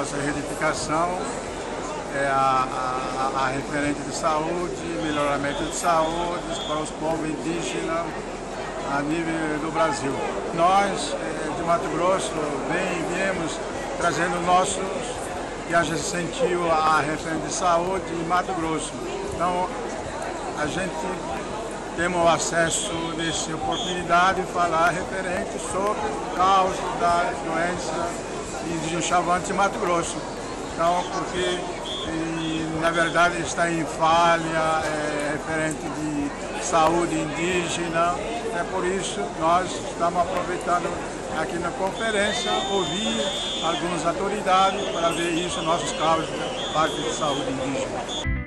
nossa reedificação é a, a, a, referente de saúde, melhoramento de saúde para os povos indígenas a nível do Brasil. Nós, eh, de Mato Grosso, bem, viemos trazendo nossos, e a gente sentiu a referente de saúde em Mato Grosso. Então, a gente temos acesso nessa oportunidade de falar referente sobre o caos da doença indígena chavante em Mato Grosso. Então, porque e, na verdade está em falha é, referente de saúde indígena. É por isso nós estamos aproveitando aqui na conferência, ouvir algumas autoridades para ver isso, nossos casos parte de saúde indígena.